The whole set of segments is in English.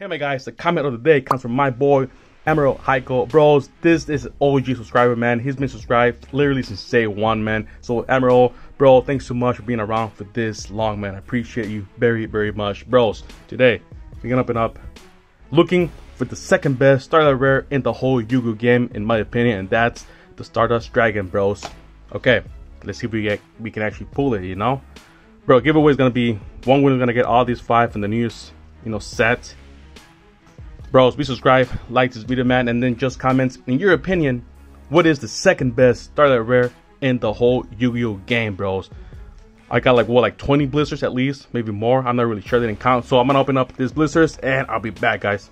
Hey my guys, the comment of the day comes from my boy Emerald Heiko. Bros, this is OG subscriber man. He's been subscribed literally since day one, man. So Emerald, bro, thanks so much for being around for this long, man. I appreciate you very, very much. Bros, today we're gonna open up looking for the second best Starlight Rare in the whole Yu-Gi-Oh game, in my opinion, and that's the Stardust Dragon, bros. Okay, let's see if we get we can actually pull it, you know? Bro, giveaway is gonna be one winner gonna get all these five from the news, you know, set Bros, be subscribe, like this video, man, and then just comments. In your opinion, what is the second best Starlight Rare in the whole Yu-Gi-Oh game, bros? I got like, what, like 20 blisters at least? Maybe more. I'm not really sure. They didn't count. So I'm to open up these blisters, and I'll be back, guys.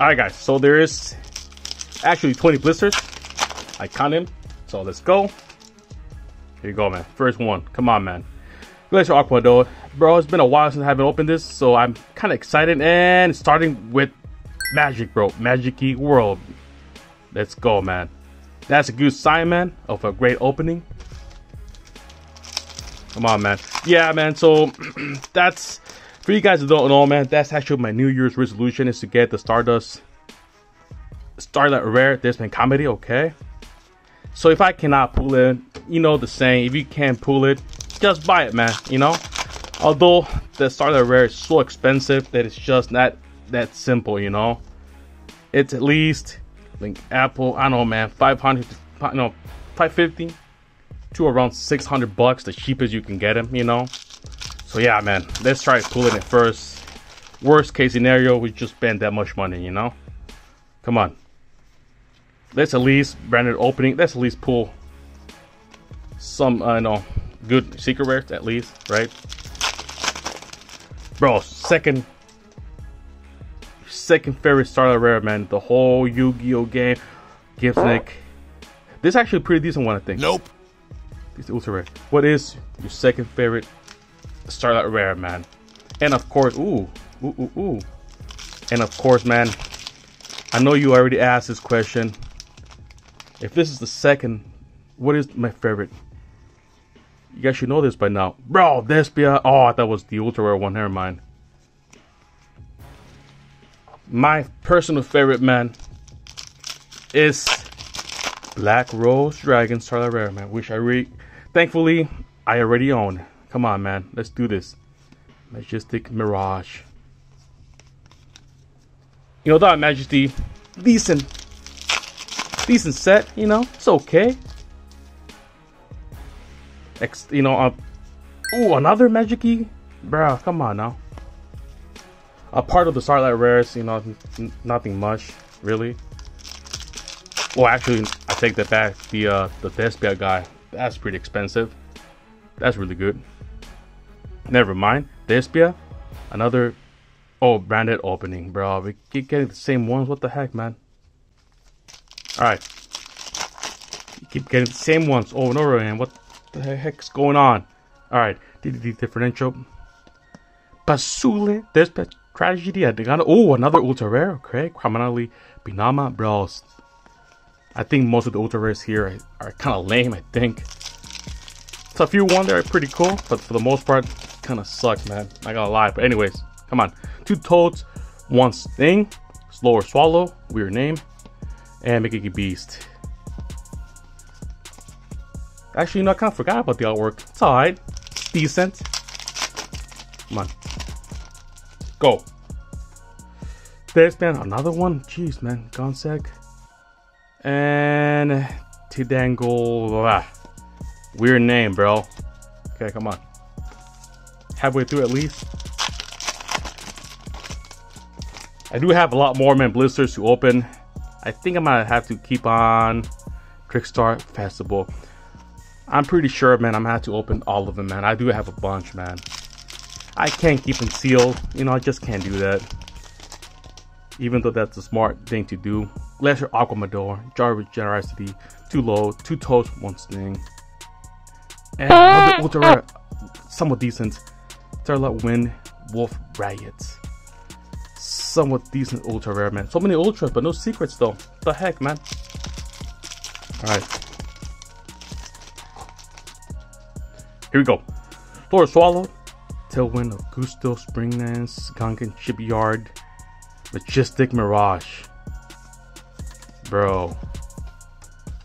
Alright, guys. So there is actually 20 blisters. I count them. So let's go. Here you go, man. First one. Come on, man. Glacier Aqua, though. Bro, it's been a while since I haven't opened this, so I'm kind of excited. And starting with Magic, bro. Magic World. Let's go, man. That's a good sign, man, of a great opening. Come on, man. Yeah, man. So that's for you guys who don't know, man. That's actually my New Year's resolution is to get the Stardust Starlight Rare Discman Comedy. Okay. So if I cannot pull it, you know the saying: if you can't pull it, just buy it, man. You know. Although the Starlight Rare is so expensive that it's just not that simple, you know. It's at least like Apple, I don't know, man, 500, no, 550 to around 600 bucks, the cheapest you can get them, you know. So yeah, man, let's try pulling it first. Worst case scenario, we just spend that much money, you know. Come on. Let's at least branded opening. Let's at least pull some, I uh, know, good secret rares at least, right? Bro, second second favorite Starlight Rare, man. The whole Yu-Gi-Oh game. Giftsnick. This is actually a pretty decent one, I think. Nope. This is ultra rare. What is your second favorite Starlight Rare, man? And of course, ooh, ooh, ooh, ooh. And of course, man, I know you already asked this question. If this is the second, what is my favorite? You guys should know this by now. Bro, Despia. Oh, that was the ultra rare one. Never mind my personal favorite man is Black Rose Dragon Starlight Rare, man. Which I really, thankfully, I already own. Come on, man. Let's do this. Majestic Mirage. You know, that Majesty, decent. Decent set, you know. It's okay. Ex, you know, uh, ooh, another Magic-E? Bruh, come on now a part of the Starlight Rares, you know, nothing much really. Well, actually, I take that back. The uh, the Despia guy, that's pretty expensive. That's really good. Never mind. Despia, another oh branded opening, bro. We keep getting the same ones. What the heck, man? All right, keep getting the same ones over and over again. What the heck's going on? All right, DDD differential. Basule, Despia Tragedy at the Oh, another ultra rare. Okay, criminally Binama Bros. I think most of the ultra rares here are, are kind of lame. I think. So a few one that are pretty cool, but for the most part, kind of suck, man. I gotta lie. But anyways, come on. Two toads, one sting, slower swallow, weird name, and it beast. Actually, you know, I kind of forgot about the artwork. It's alright. Decent. Come on. Go. There's been another one. Jeez, man. Gonsec. And Tidangle. Weird name, bro. Okay, come on. Halfway through at least. I do have a lot more man blisters to open. I think I might have to keep on Trickstar Festival. I'm pretty sure, man, I'm gonna have to open all of them, man. I do have a bunch, man. I can't keep them sealed. You know, I just can't do that. Even though that's a smart thing to do. Glacier Aquamador, Jar of Generosity, Too low, two toes, one sting. And ah. another ultra rare, somewhat decent. Starlight Wind, Wolf Riots. Somewhat decent ultra rare, man. So many ultras, but no secrets though. The heck, man. Alright. Here we go. Flora Swallow, Tailwind, of Gusto, Springlands, Gungan, Shipyard, Majestic Mirage. Bro.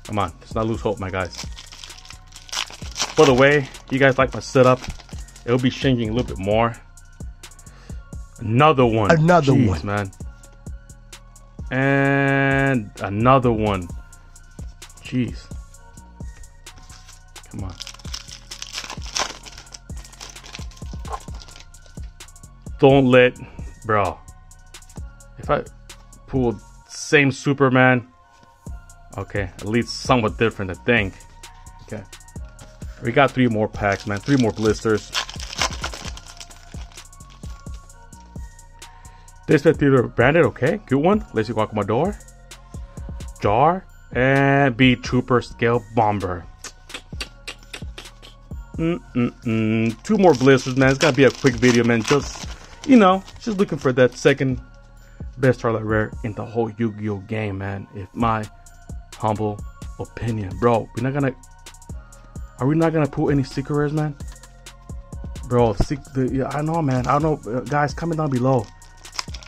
Come on, let's not lose hope, my guys. By the way, you guys like my setup? It'll be changing a little bit more. Another one. Another Jeez, one. man. And another one. Jeez. Come on. Don't let, bro. If I pull same Superman, okay, at least somewhat different, I think. Okay. We got three more packs, man. Three more blisters. This theater branded, okay. Good one. Lazy Guacamador. Jar. And Beetrooper Scale Bomber. Mm-mm-mm. Two more blisters, man. It's gonna be a quick video, man. Just, you know, just looking for that second best Starlight Rare in the whole Yu-Gi-Oh game, man. If my humble opinion, bro, we're not gonna. Are we not gonna pull any secret rares, man? Bro, the, yeah, I know, man. I don't know, uh, guys. Comment down below.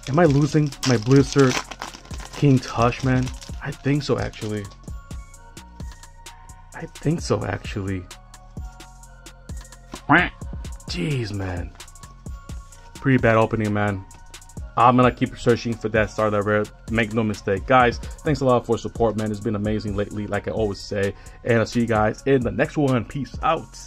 Am I losing my blister King Tush, man? I think so, actually. I think so, actually. Jeez, man. Pretty bad opening, man. I'm gonna keep searching for that star that rare. Make no mistake, guys. Thanks a lot for support, man. It's been amazing lately, like I always say. And I'll see you guys in the next one. Peace out.